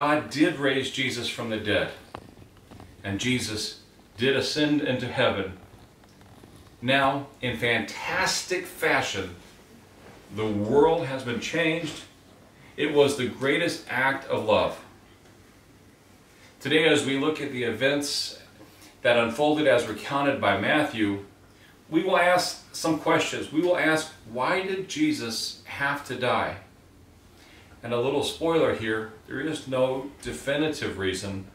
God did raise Jesus from the dead, and Jesus did ascend into heaven. Now, in fantastic fashion, the world has been changed. It was the greatest act of love. Today, as we look at the events that unfolded as recounted by Matthew, we will ask some questions. We will ask, why did Jesus have to die? And a little spoiler here, there is no definitive reason,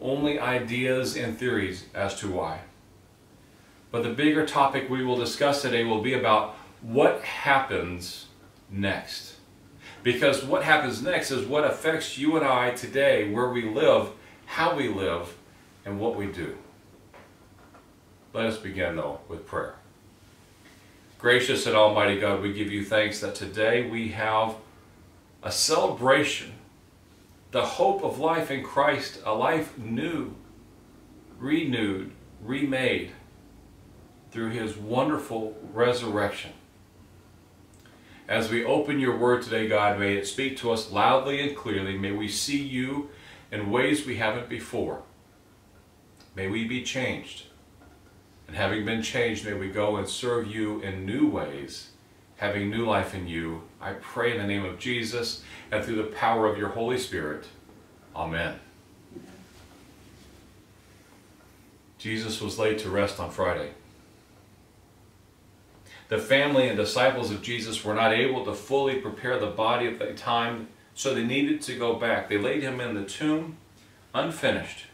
only ideas and theories as to why. But the bigger topic we will discuss today will be about what happens next. Because what happens next is what affects you and I today, where we live, how we live, and what we do. Let us begin, though, with prayer. Gracious and Almighty God, we give you thanks that today we have a celebration, the hope of life in Christ, a life new, renewed, remade through his wonderful resurrection. As we open your word today, God, may it speak to us loudly and clearly. May we see you in ways we haven't before. May we be changed. And having been changed, may we go and serve you in new ways having new life in you. I pray in the name of Jesus and through the power of your Holy Spirit. Amen. Jesus was laid to rest on Friday. The family and disciples of Jesus were not able to fully prepare the body at the time, so they needed to go back. They laid him in the tomb, unfinished,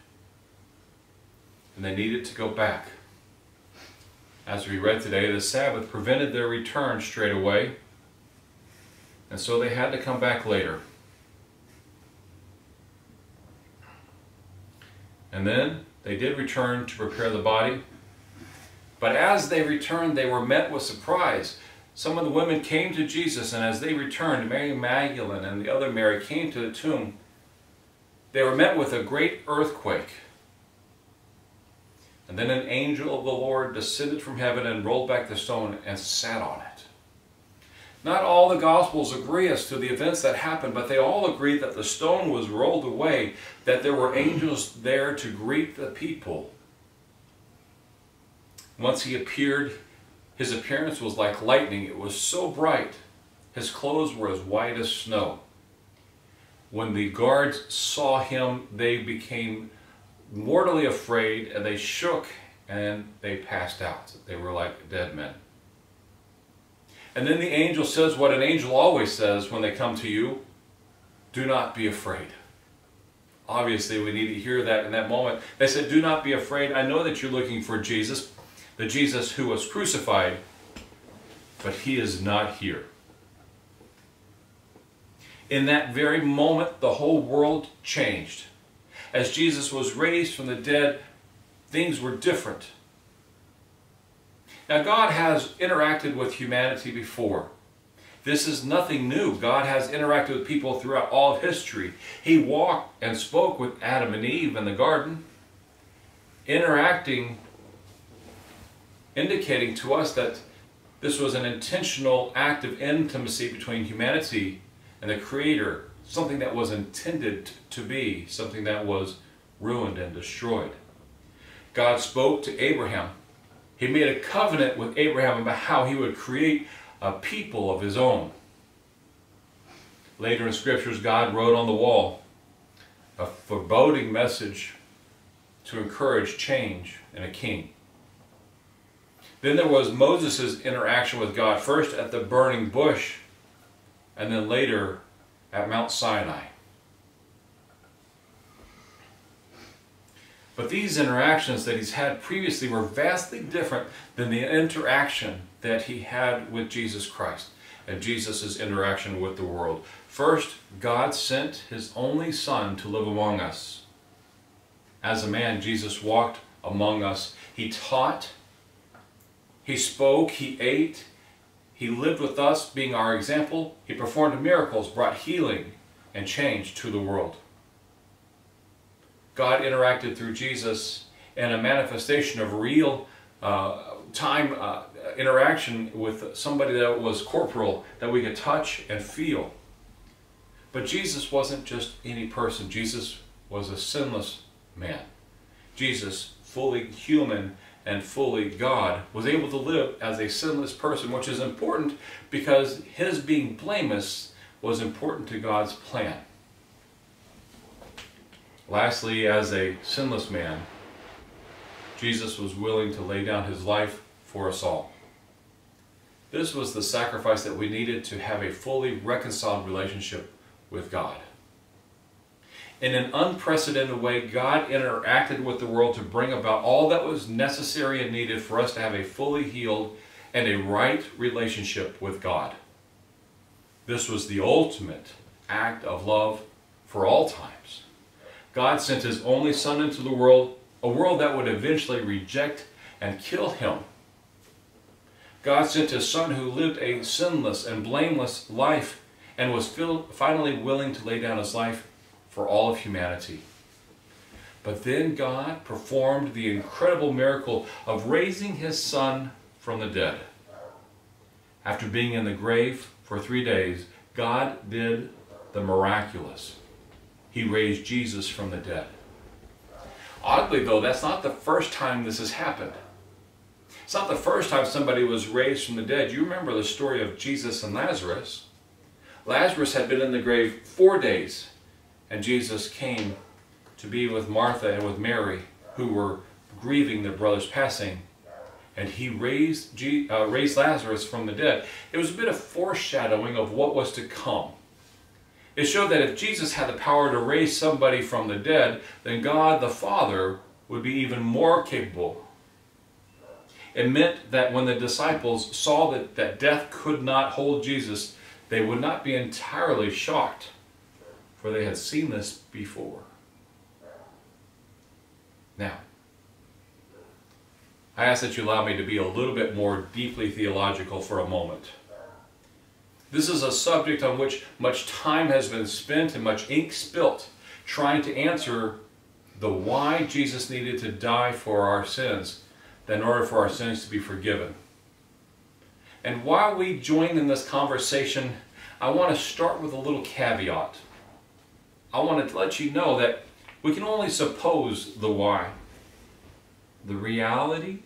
and they needed to go back. As we read today, the Sabbath prevented their return straight away, and so they had to come back later. And then they did return to prepare the body. But as they returned, they were met with surprise. Some of the women came to Jesus, and as they returned, Mary Magdalene and the other Mary came to the tomb. They were met with a great earthquake. And then an angel of the Lord descended from heaven and rolled back the stone and sat on it. Not all the Gospels agree as to the events that happened, but they all agree that the stone was rolled away, that there were angels there to greet the people. Once he appeared, his appearance was like lightning. It was so bright. His clothes were as white as snow. When the guards saw him, they became mortally afraid, and they shook and they passed out. They were like dead men. And then the angel says what an angel always says when they come to you do not be afraid. Obviously, we need to hear that in that moment. They said, Do not be afraid. I know that you're looking for Jesus, the Jesus who was crucified, but he is not here. In that very moment, the whole world changed as Jesus was raised from the dead, things were different. Now, God has interacted with humanity before. This is nothing new. God has interacted with people throughout all of history. He walked and spoke with Adam and Eve in the garden, interacting, indicating to us that this was an intentional act of intimacy between humanity and the Creator something that was intended to be, something that was ruined and destroyed. God spoke to Abraham. He made a covenant with Abraham about how he would create a people of his own. Later in scriptures, God wrote on the wall a foreboding message to encourage change in a king. Then there was Moses' interaction with God, first at the burning bush, and then later at Mount Sinai. But these interactions that he's had previously were vastly different than the interaction that he had with Jesus Christ and Jesus' interaction with the world. First, God sent his only Son to live among us. As a man, Jesus walked among us. He taught, he spoke, he ate, he lived with us, being our example. He performed miracles, brought healing and change to the world. God interacted through Jesus in a manifestation of real uh, time uh, interaction with somebody that was corporal, that we could touch and feel. But Jesus wasn't just any person. Jesus was a sinless man. Jesus, fully human and fully God, was able to live as a sinless person, which is important because his being blameless was important to God's plan. Lastly, as a sinless man, Jesus was willing to lay down his life for us all. This was the sacrifice that we needed to have a fully reconciled relationship with God. In an unprecedented way, God interacted with the world to bring about all that was necessary and needed for us to have a fully healed and a right relationship with God. This was the ultimate act of love for all times. God sent his only Son into the world, a world that would eventually reject and kill him. God sent his Son who lived a sinless and blameless life and was finally willing to lay down his life for all of humanity. But then God performed the incredible miracle of raising his son from the dead. After being in the grave for three days, God did the miraculous. He raised Jesus from the dead. Oddly, though, that's not the first time this has happened. It's not the first time somebody was raised from the dead. You remember the story of Jesus and Lazarus. Lazarus had been in the grave four days, and Jesus came to be with Martha and with Mary, who were grieving their brother's passing. And he raised, uh, raised Lazarus from the dead. It was a bit of foreshadowing of what was to come. It showed that if Jesus had the power to raise somebody from the dead, then God the Father would be even more capable. It meant that when the disciples saw that, that death could not hold Jesus, they would not be entirely shocked, for they had seen this before. Now, I ask that you allow me to be a little bit more deeply theological for a moment. This is a subject on which much time has been spent and much ink spilt trying to answer the why Jesus needed to die for our sins in order for our sins to be forgiven. And while we join in this conversation, I want to start with a little caveat. I want to let you know that we can only suppose the why. The reality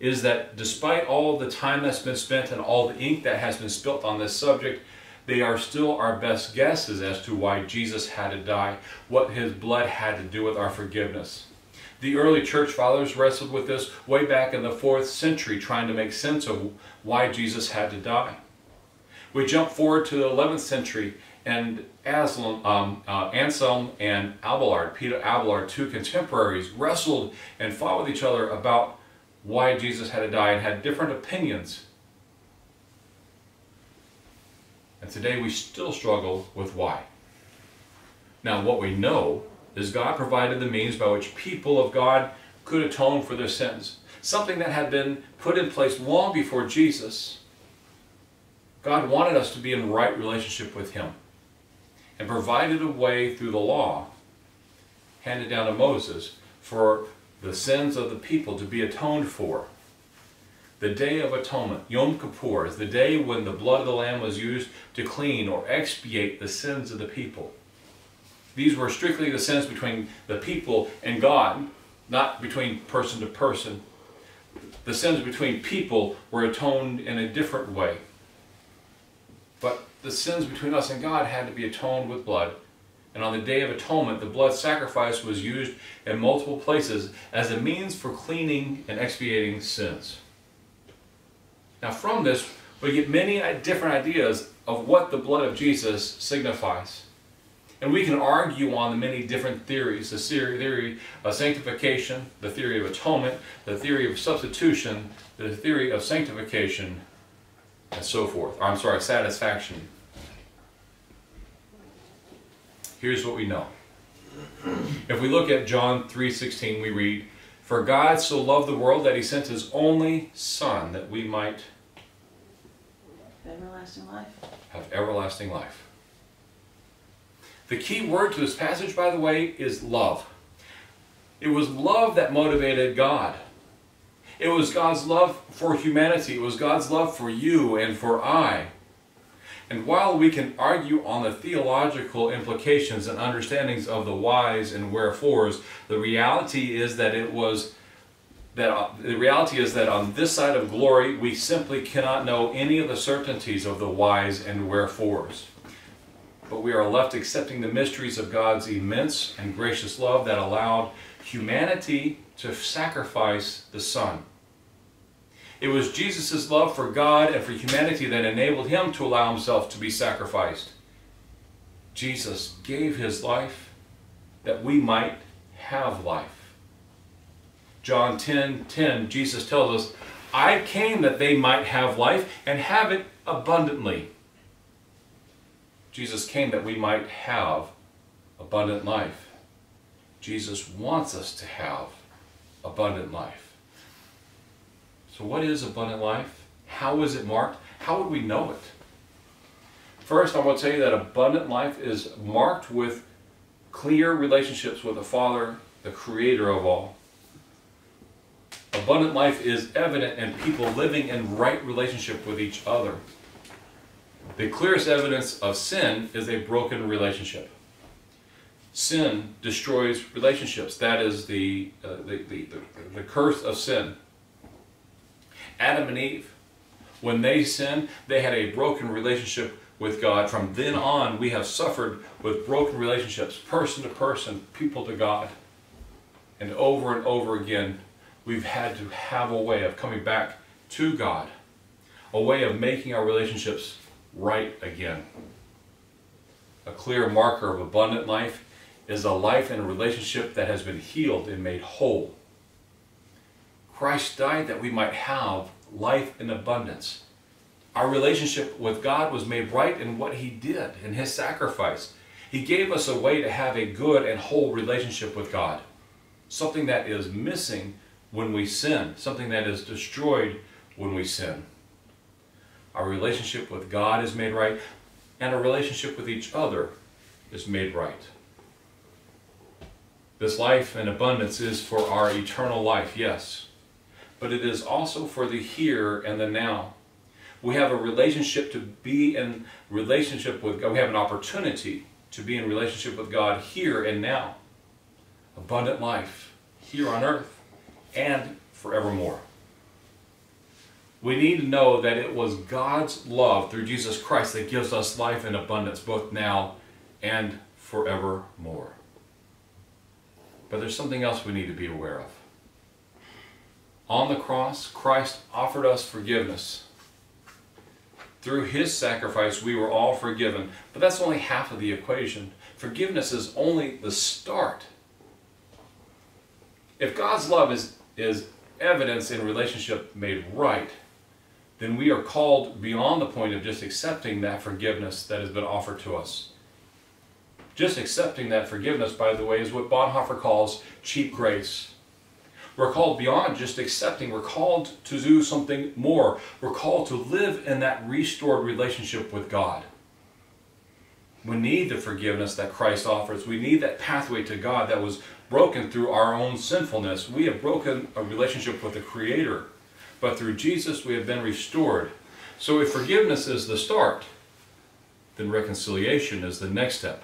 is that despite all the time that's been spent and all the ink that has been spilt on this subject, they are still our best guesses as to why Jesus had to die, what his blood had to do with our forgiveness. The early church fathers wrestled with this way back in the fourth century, trying to make sense of why Jesus had to die. We jump forward to the 11th century, and um, uh, Anselm and Abelard, Peter Abelard, two contemporaries, wrestled and fought with each other about why Jesus had to die and had different opinions. And today we still struggle with why. Now, what we know is God provided the means by which people of God could atone for their sins. Something that had been put in place long before Jesus. God wanted us to be in right relationship with Him and provided a way through the law handed down to Moses for the sins of the people to be atoned for. The Day of Atonement, Yom Kippur, is the day when the blood of the Lamb was used to clean or expiate the sins of the people. These were strictly the sins between the people and God, not between person to person. The sins between people were atoned in a different way. But the sins between us and God had to be atoned with blood. And on the Day of Atonement, the blood sacrifice was used in multiple places as a means for cleaning and expiating sins. Now from this, we get many different ideas of what the blood of Jesus signifies. And we can argue on the many different theories, the theory of sanctification, the theory of atonement, the theory of substitution, the theory of sanctification, and so forth. Or, I'm sorry, satisfaction. Here's what we know. If we look at John 3.16, we read, For God so loved the world that he sent his only Son that we might everlasting life. have everlasting life. The key word to this passage, by the way, is love. It was love that motivated God. It was God's love for humanity. It was God's love for you and for I. And while we can argue on the theological implications and understandings of the whys and wherefores, the reality is that it was that uh, the reality is that on this side of glory we simply cannot know any of the certainties of the whys and wherefores. But we are left accepting the mysteries of God's immense and gracious love that allowed humanity to sacrifice the Son. It was Jesus' love for God and for humanity that enabled him to allow himself to be sacrificed. Jesus gave his life that we might have life. John 10, 10, Jesus tells us, I came that they might have life and have it abundantly. Jesus came that we might have abundant life. Jesus wants us to have abundant life. So what is abundant life? How is it marked? How would we know it? First, I want to tell you that abundant life is marked with clear relationships with the Father, the Creator of all. Abundant life is evident in people living in right relationship with each other. The clearest evidence of sin is a broken relationship. Sin destroys relationships. That is the, uh, the, the, the, the curse of sin. Adam and Eve, when they sinned, they had a broken relationship with God. From then on, we have suffered with broken relationships, person to person, people to God. And over and over again, we've had to have a way of coming back to God, a way of making our relationships right again. A clear marker of abundant life is a life and a relationship that has been healed and made whole. Christ died that we might have life in abundance. Our relationship with God was made right in what He did, in His sacrifice. He gave us a way to have a good and whole relationship with God. Something that is missing when we sin, something that is destroyed when we sin. Our relationship with God is made right, and our relationship with each other is made right. This life and abundance is for our eternal life, yes but it is also for the here and the now. We have a relationship to be in relationship with God. We have an opportunity to be in relationship with God here and now. Abundant life here on earth and forevermore. We need to know that it was God's love through Jesus Christ that gives us life in abundance both now and forevermore. But there's something else we need to be aware of. On the cross, Christ offered us forgiveness. Through his sacrifice, we were all forgiven. But that's only half of the equation. Forgiveness is only the start. If God's love is, is evidence in relationship made right, then we are called beyond the point of just accepting that forgiveness that has been offered to us. Just accepting that forgiveness, by the way, is what Bonhoeffer calls cheap grace. We're called beyond just accepting. We're called to do something more. We're called to live in that restored relationship with God. We need the forgiveness that Christ offers. We need that pathway to God that was broken through our own sinfulness. We have broken a relationship with the Creator. But through Jesus, we have been restored. So if forgiveness is the start, then reconciliation is the next step.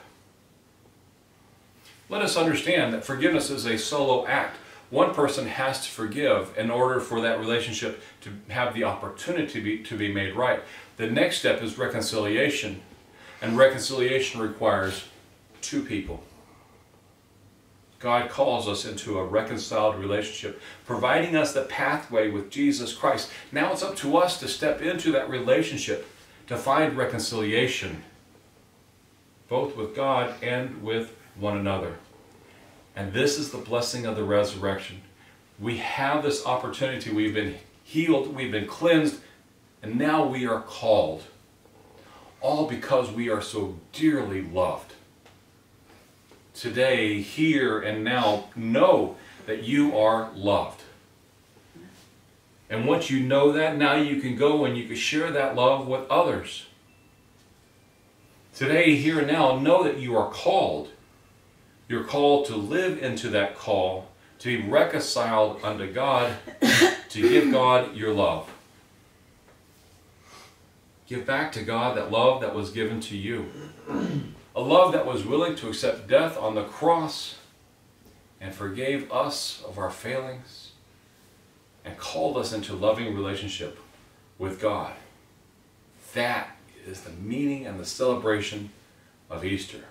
Let us understand that forgiveness is a solo act. One person has to forgive in order for that relationship to have the opportunity to be, to be made right. The next step is reconciliation. And reconciliation requires two people. God calls us into a reconciled relationship, providing us the pathway with Jesus Christ. Now it's up to us to step into that relationship to find reconciliation, both with God and with one another. And this is the blessing of the resurrection. We have this opportunity. We've been healed, we've been cleansed, and now we are called. All because we are so dearly loved. Today, here and now, know that you are loved. And once you know that, now you can go and you can share that love with others. Today, here and now, know that you are called you're called to live into that call, to be reconciled unto God, to give God your love. Give back to God that love that was given to you. A love that was willing to accept death on the cross and forgave us of our failings and called us into loving relationship with God. That is the meaning and the celebration of Easter.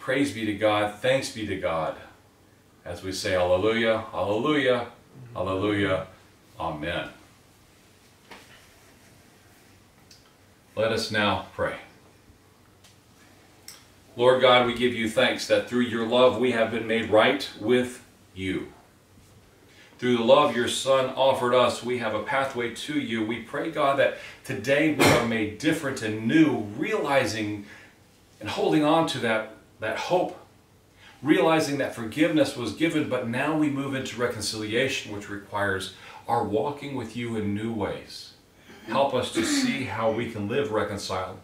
Praise be to God, thanks be to God, as we say, Alleluia, Alleluia, Alleluia, Amen. Let us now pray. Lord God, we give you thanks that through your love we have been made right with you. Through the love your Son offered us, we have a pathway to you. We pray, God, that today we are made different and new, realizing and holding on to that, that hope, realizing that forgiveness was given, but now we move into reconciliation, which requires our walking with you in new ways. Help us to see how we can live reconciled.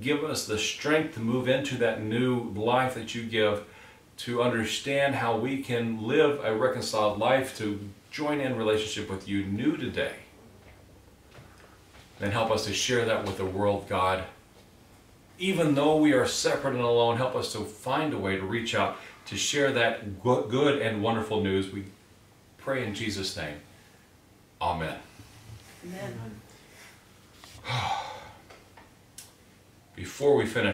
Give us the strength to move into that new life that you give to understand how we can live a reconciled life, to join in relationship with you new today. Then help us to share that with the world, God. Even though we are separate and alone, help us to find a way to reach out to share that good and wonderful news. We pray in Jesus' name. Amen. Amen. Before we finish,